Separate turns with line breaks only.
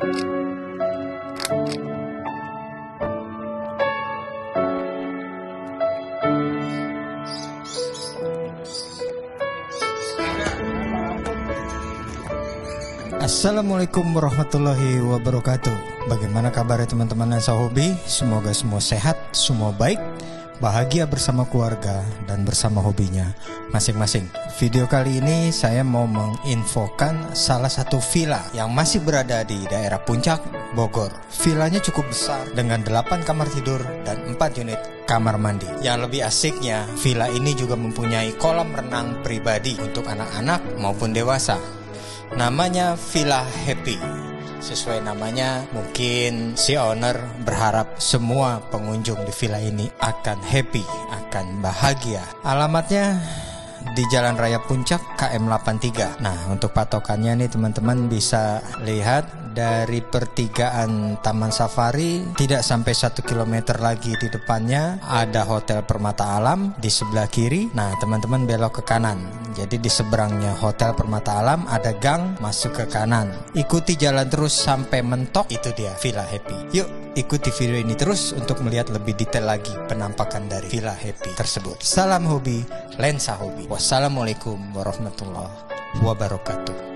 Assalamualaikum warahmatullahi wabarakatuh Bagaimana kabarnya teman-teman Lensa Hobi? Semoga semua sehat, semua baik Bahagia bersama keluarga dan bersama hobinya masing-masing. Video kali ini saya mau menginfokan salah satu villa Yang masih berada di daerah Puncak, Bogor. Villanya cukup besar dengan 8 kamar tidur dan 4 unit kamar mandi. Yang lebih asiknya, villa ini juga mempunyai kolam renang pribadi Untuk anak-anak maupun dewasa. Namanya Villa Happy. Sesuai namanya, mungkin si owner berharap semua pengunjung di villa ini akan happy, akan bahagia. Alamatnya di Jalan Raya Puncak KM 83. Nah, untuk patokannya nih teman-teman bisa lihat dari pertigaan Taman Safari tidak sampai satu kilometer lagi di depannya ada Hotel Permata Alam di sebelah kiri. Nah teman-teman belok ke kanan. Jadi di seberangnya Hotel Permata Alam ada gang masuk ke kanan. Ikuti jalan terus sampai mentok itu dia Villa Happy. Yuk ikuti video ini terus untuk melihat lebih detail lagi penampakan dari Villa Happy tersebut. Salam hobi, lensa hobi. Wassalamualaikum warahmatullahi wabarakatuh.